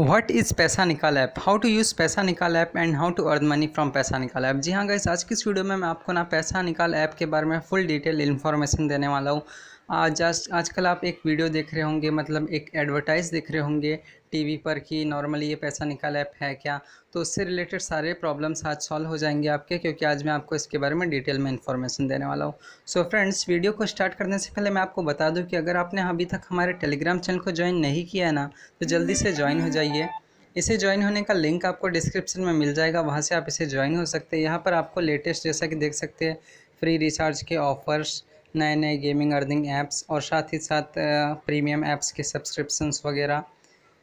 What is पैसा Nikal app? How to use Paisa Nikal app and how to earn money from Paisa Nikal app? जी हाँ guys आज की इस video में मैं आपको ना पैसा निकाल ऐप के बारे में फुल डिटेल इन्फॉर्मेशन देने वाला हूँ। आज आज, आजकल आप एक वीडियो देख रहे होंगे मतलब एक एडवर्टाइज देख रहे होंगे टीवी पर कि नॉर्मली ये पैसा निकाल ऐप है क्या? तो उससे रिलेटेड सारे प्रॉब्लम्स आज सॉल्व हो जाएँगे आपके, क्योंकि आज मैं आपको इसके बारे में डिटेल में इन्फॉर्मेशन देने वाला हूँ। सो फ्रेंड्स वीडियो को स्टार्ट करने से पहले मैं आपको बता दूँ कि अगर आपने अभी तक हमारे टेलीग्राम चैनल को ज्वाइन नहीं किया है ना तो जल्दी से ज्वाइन हो जाइए। इसे ज्वाइन होने का लिंक आपको डिस्क्रिप्शन में मिल जाएगा, वहाँ से आप इसे ज्वाइन हो सकते हैं। यहाँ पर आपको लेटेस्ट जैसा कि देख सकते हैं फ्री रिचार्ज के ऑफ़र्स नए नए गेमिंग अर्निंग ऐप्स और साथ ही साथ प्रीमियम ऐप्स के सब्सक्रिप्शंस वगैरह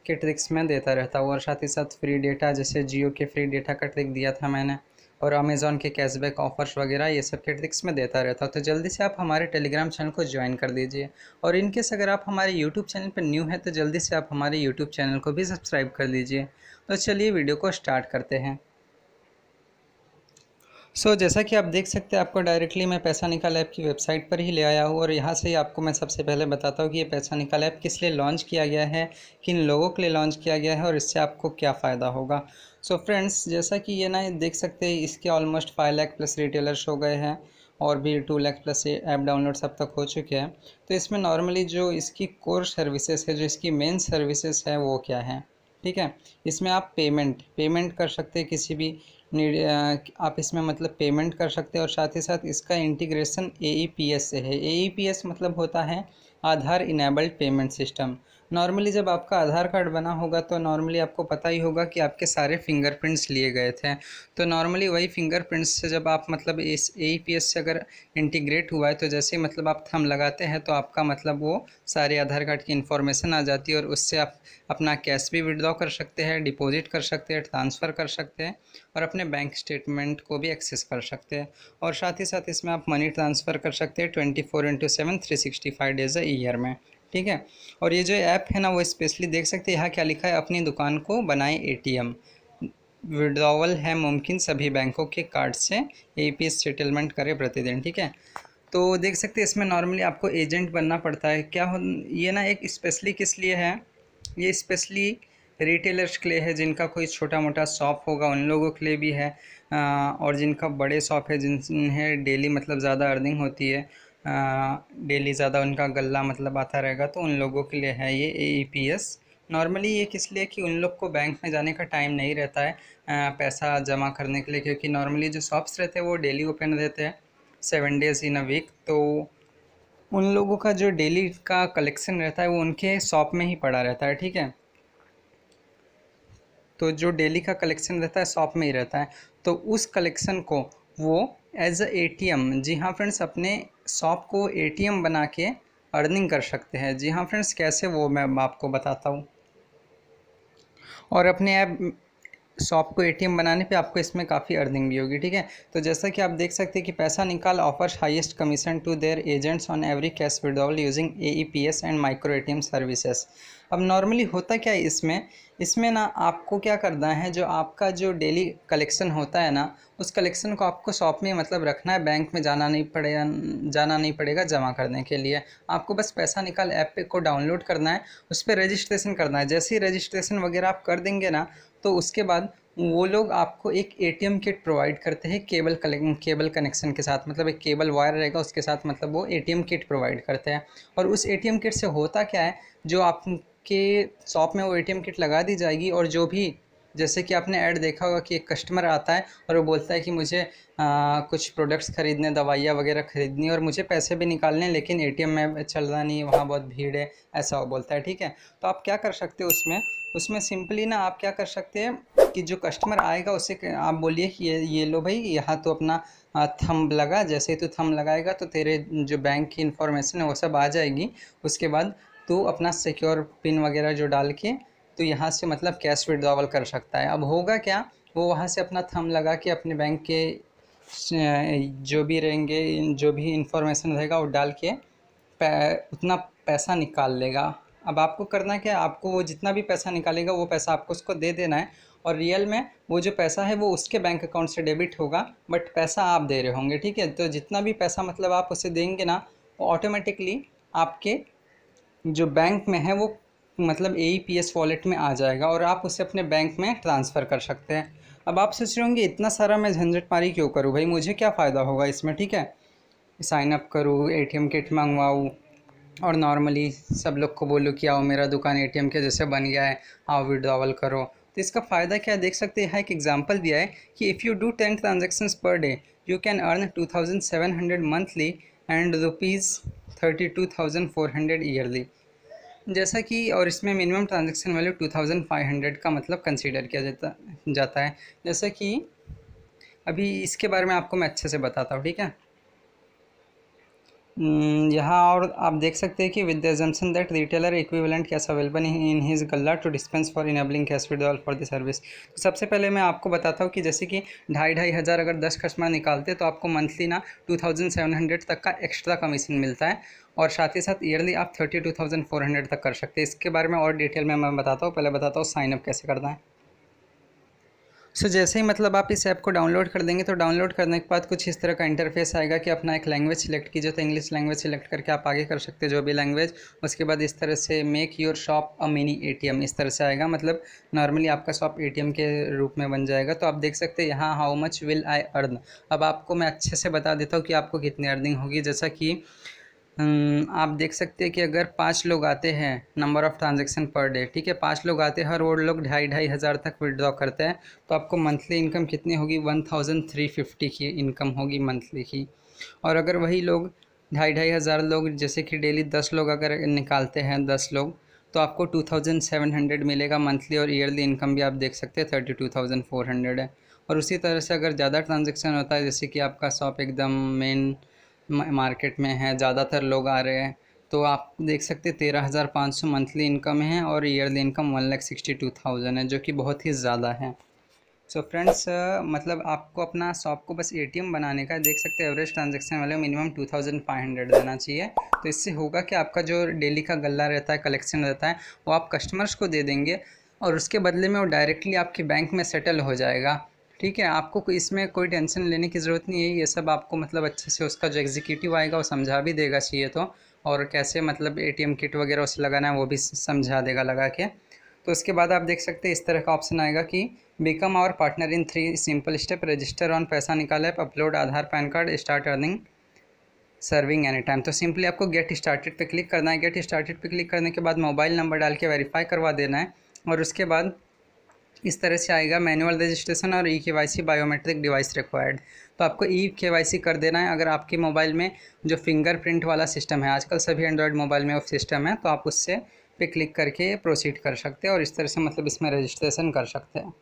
के ट्रिक्स में देता रहता हूँ और साथ ही साथ फ्री डेटा जैसे जियो के फ्री डेटा का ट्रिक दिया था मैंने और अमेज़ॉन के कैशबैक ऑफर्स वगैरह, ये सब के ट्रिक्स में देता रहता हूँ। तो जल्दी से आप हमारे टेलीग्राम चैनल को ज्वाइन कर दीजिए और इनकेस अगर आप हमारे यूट्यूब चैनल पर न्यू हैं तो जल्दी से आप हमारे यूट्यूब चैनल को भी सब्सक्राइब कर लीजिए। तो चलिए वीडियो को स्टार्ट करते हैं। सो so, जैसा कि आप देख सकते हैं आपको डायरेक्टली मैं पैसा निकाल ऐप की वेबसाइट पर ही ले आया हूँ और यहाँ से ही आपको मैं सबसे पहले बताता हूँ कि ये पैसा निकाल ऐप किस लिए लॉन्च किया गया है किन लोगों के लिए लॉन्च किया गया है और इससे आपको क्या फ़ायदा होगा। सो so, फ्रेंड्स जैसा कि ये ना देख सकते हैं इसके almost five lakh plus retailers हो गए हैं और भी two lakh plus app download अब तक हो चुके हैं। तो इसमें नॉर्मली जो इसकी कोर सर्विसेज़ है जो इसकी मेन सर्विसेज़ है वो क्या है? ठीक है? इसमें आप पेमेंट पेमेंट कर सकते हैं किसी भी आप इसमें मतलब पेमेंट कर सकते हैं और साथ ही साथ इसका इंटीग्रेशन ए से है। ए मतलब होता है Aadhaar enabled payment system normally जब आपका आधार कार्ड बना होगा तो नॉर्मली आपको पता ही होगा कि आपके सारे फिंगरप्रिंट्स लिए गए थे। तो नॉर्मली वही फिंगरप्रिंट्स से जब आप मतलब इस एपीएस से अगर इंटीग्रेट हुआ है तो जैसे मतलब आप थम लगाते हैं तो आपका मतलब वो सारे आधार कार्ड की इन्फॉर्मेशन आ जाती है और उससे आप अपना कैश भी विड्रॉ कर सकते हैं डिपॉजिट कर सकते हैं ट्रांसफ़र कर सकते हैं और अपने बैंक स्टेटमेंट को भी एक्सेस कर सकते हैं। और साथ ही साथ इसमें आप मनी ट्रांसफ़र कर सकते हैं twenty four into seven three sixty five days year में। ठीक है? और ये जो ऐप है ना, वो स्पेशली देख सकते हैं। यहाँ क्या लिखा है? अपनी दुकान को बनाए एटीएम विड्रॉवल है मुमकिन सभी बैंकों के कार्ड से। ए सेटलमेंट करें प्रतिदिन, ठीक है? तो देख सकते हैं, इसमें नॉर्मली आपको एजेंट बनना पड़ता है। क्या हो, ये ना एक स्पेशली किस लिए है? ये स्पेशली रिटेलर्स के लिए है, जिनका कोई छोटा मोटा शॉप होगा, उन लोगों के लिए भी है। और जिनका बड़े शॉप है जिन्हें डेली मतलब ज़्यादा अर्निंग होती है। डेली ज़्यादा उनका गल्ला मतलब आता रहेगा तो उन लोगों के लिए है ये ए पी एस नॉर्मली ये किस लिए? कि उन लोग को बैंक में जाने का टाइम नहीं रहता है पैसा जमा करने के लिए, क्योंकि नॉर्मली जो शॉप्स रहते हैं वो डेली ओपन रहते हैं, seven days in a week तो उन लोगों का जो डेली का कलेक्शन रहता है वो उनके शॉप में ही पड़ा रहता है, ठीक है? तो जो डेली का कलेक्शन रहता है, शॉप में ही रहता है। तो उस कलेक्शन को वो एज अ एटीएम जी हाँ फ्रेंड्स, अपने शॉप को एटीएम बना के अर्निंग कर सकते हैं। जी हाँ फ्रेंड्स, कैसे वो मैं आपको बताता हूँ। और अपने ऐप, शॉप को एटीएम बनाने पे आपको इसमें काफ़ी अर्निंग भी होगी, ठीक है? तो जैसा कि आप देख सकते हैं कि Paisa Nikal, offers, highest commission to their agents on every cash withdrawal using AEPS and micro ATM services अब नॉर्मली होता क्या है इसमें? इसमें ना आपको क्या करना है, जो आपका जो डेली कलेक्शन होता है ना, उस कलेक्शन को आपको शॉप में मतलब रखना है बैंक में जाना नहीं पड़ेगा जाना नहीं पड़ेगा जमा करने के लिए। आपको बस पैसा निकाल ऐप को डाउनलोड करना है, उस पर रजिस्ट्रेशन करना है। जैसे ही रजिस्ट्रेशन वगैरह आप कर देंगे ना तो उसके बाद वो लोग आपको एक एटीएम किट प्रोवाइड करते हैं केबल केबल कनेक्शन के साथ। मतलब एक केबल वायर रहेगा, उसके साथ मतलब वो एटीएम किट प्रोवाइड करते हैं। और उस एटीएम किट से होता क्या है, जो आपके शॉप में वो एटीएम किट लगा दी जाएगी और जो भी जैसे कि आपने ऐड देखा होगा कि एक कस्टमर आता है और वो बोलता है कि मुझे आ, कुछ प्रोडक्ट्स ख़रीदने दवाइयाँ वगैरह ख़रीदनी और मुझे पैसे भी निकालने लेकिन एटीएम में चल रहा नहीं वहाँ बहुत भीड़ है ऐसा वो बोलता है ठीक है? तो आप क्या कर सकते हो उसमें? उसमें सिंपली ना आप क्या कर सकते हैं कि जो कस्टमर आएगा उसे आप बोलिए कि ये ये लो भाई यहाँ तो अपना थंब लगा जैसे ही तो थंब लगाएगा तो तेरे जो बैंक की इन्फॉर्मेशन है वो सब आ जाएगी। उसके बाद तू अपना सिक्योर पिन वगैरह जो डाल के तो यहाँ से मतलब कैश विड्रॉवल कर सकता है। अब होगा क्या? वो वहाँ से अपना थम लगा के अपने बैंक के जो भी रहेंगे जो भी इंफॉर्मेशन रहेगा वो डाल के पै, उतना पैसा निकाल लेगा। अब आपको करना क्या? आपको वो जितना भी पैसा निकालेगा वो पैसा आपको उसको दे देना है। और रियल में वो जो पैसा है वो उसके बैंक अकाउंट से डेबिट होगा बट पैसा आप दे रहे होंगे ठीक है? तो जितना भी पैसा मतलब आप उसे देंगे ना वो ऑटोमेटिकली आपके जो बैंक में है वो मतलब A E P S wallet में आ जाएगा और आप उसे अपने बैंक में ट्रांसफ़र कर सकते हैं। अब आप सोच रहे होंगे, इतना सारा मैं झंझट मारी क्यों करूँ? भाई, मुझे क्या फ़ायदा होगा इसमें, ठीक है? साइन अप करूँ ए टी एम किट मंगवाऊँ और नॉर्मली सब लोग को बोलो कि आओ, मेरा दुकान ए टी एम के जैसे बन गया है, आओ विड्रॉवल करो। तो इसका फ़ायदा क्या देख सकते हैं एक एग्जांपल दिया है कि if you do ten transactions per day you can earn two thousand seven hundred monthly and rupees thirty two thousand four hundred yearly जैसा कि और इसमें minimum transaction value two thousand five hundred का मतलब consider किया जाता जाता है। जैसा कि अभी इसके बारे में आपको मैं अच्छे से बताता हूँ, ठीक है? यहाँ और आप देख सकते हैं कि with the assumption that retailer equivalent cash available in his galla to dispense for enabling cash withdrawal for the service तो सबसे पहले मैं आपको बताता हूँ कि जैसे कि ढाई ढाई हज़ार अगर दस कस्टमर निकालते तो आपको मंथली ना टू थाउज़ेंड सेवन हंड्रेड तक का एक्स्ट्रा कमीशन मिलता है और साथ ही साथ ईयरली आप thirty two thousand four hundred तक कर सकते हैं। इसके बारे में और डिटेल में मैं बताता हूँ। पहले बताता हूँ साइनअप कैसे करना है। सो so, जैसे ही मतलब आप इस ऐप को डाउनलोड कर देंगे तो डाउनलोड करने के बाद कुछ इस तरह का इंटरफेस आएगा कि अपना एक लैंग्वेज सिलेक्ट कीजिए। तो इंग्लिश लैंग्वेज सिलेक्ट करके आप आगे कर सकते हैं जो भी लैंग्वेज उसके बाद इस तरह से make your shop a mini ATM इस तरह से आएगा। मतलब नॉर्मली आपका शॉप एटीएम के रूप में बन जाएगा। तो आप देख सकते हैं यहाँ how much will I earn अब आपको मैं अच्छे से बता देता हूँ कि आपको कितनी अर्निंग होगी। जैसा कि आप देख सकते हैं कि अगर पाँच लोग आते हैं number of transaction per day ठीक है? पाँच लोग आते हैं, हर वो लोग ढाई ढाई हज़ार तक विड्रॉ करते हैं। तो आपको मंथली इनकम कितनी होगी? वन थाउज़ेंड थ्री फिफ्टी की इनकम होगी मंथली की। और अगर वही लोग ढाई ढाई हज़ार लोग, जैसे कि डेली दस लोग अगर निकालते हैं, दस लोग तो आपको टू थाउज़ेंड सेवन हंड्रेड मिलेगा मंथली और ईयरली इनकम भी आप देख सकते हैं thirty two thousand four hundred है। और उसी तरह से अगर ज़्यादा ट्रांजेक्शन होता है, जैसे कि आपका शॉप एकदम मेन मार्केट में है, ज़्यादातर लोग आ रहे हैं। तो आप देख सकते हैं, तेरह हज़ार पाँच सौ मंथली इनकम है और yearly income one lakh sixty two thousand है, जो कि बहुत ही ज़्यादा है। सो so फ्रेंड्स मतलब आपको अपना शॉप को बस एटीएम बनाने का, देख सकते हैं एवरेज ट्रांजेक्शन वाले minimum two thousand five hundred देना चाहिए। तो इससे होगा कि आपका जो डेली का गल्ला रहता है कलेक्शन रहता है, वो आप कस्टमर्स को दे देंगे और उसके बदले में वो डायरेक्टली आपके बैंक में सेटल हो जाएगा। ठीक है, आपको इसमें कोई टेंशन लेने की ज़रूरत नहीं है, ये सब आपको मतलब अच्छे से उसका जो एग्जीक्यूटिव आएगा वो समझा भी देगा चाहिए तो और कैसे मतलब एटीएम किट वगैरह उसे लगाना है वो भी समझा देगा लगा के। तो उसके बाद आप देख सकते हैं, इस तरह का ऑप्शन आएगा कि become our partner in three simple step register on Paisa Nikal app upload Aadhaar, PAN card start earning serving any time तो सिंपली आपको गेट स्टार्टेड पे क्लिक करना है। गेट स्टार्टेड पे क्लिक करने के बाद मोबाइल नंबर डाल के वेरीफाई करवा देना है, और उसके बाद इस तरह से आएगा। मैनुअल रजिस्ट्रेशन और E K Y C biometric device required. तो आपको ई के वाई सी कर देना है। अगर आपके मोबाइल में जो फिंगरप्रिंट वाला सिस्टम है, आजकल सभी एंड्रॉयड मोबाइल में वो सिस्टम है तो आप उससे पे क्लिक करके प्रोसीड कर सकते हैं और इस तरह से मतलब इसमें रजिस्ट्रेशन कर सकते हैं।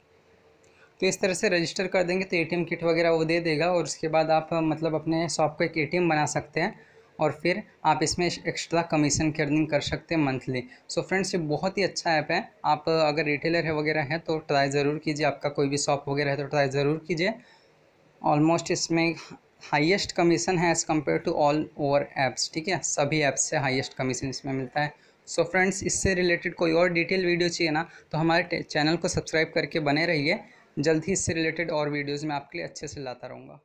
तो इस तरह से रजिस्टर कर देंगे तो एटीएम किट वगैरह वो दे देगा और उसके बाद आप मतलब अपने शॉप को एक एटीएम बना सकते हैं। और फिर आप इसमें एक्स्ट्रा कमीशन की अर्निंग कर सकते हैं मंथली सो फ्रेंड्स ये बहुत ही अच्छा ऐप है. आप अगर रिटेलर है वगैरह है तो ट्राई ज़रूर कीजिए. आपका कोई भी शॉप वगैरह है तो ट्राई ज़रूर कीजिए. ऑलमोस्ट इसमें हाईएस्ट कमीशन है as compare to all over apps ठीक है? सभी ऐप्स से हाईएस्ट कमीशन इसमें मिलता है. सो so फ्रेंड्स इससे रिलेटेड कोई और डिटेल वीडियो चाहिए ना तो हमारे चैनल को सब्सक्राइब करके बने रहिए. जल्द ही इससे रिलेटेड और वीडियोज़ मैं आपके लिए अच्छे से लाता रहूँगा.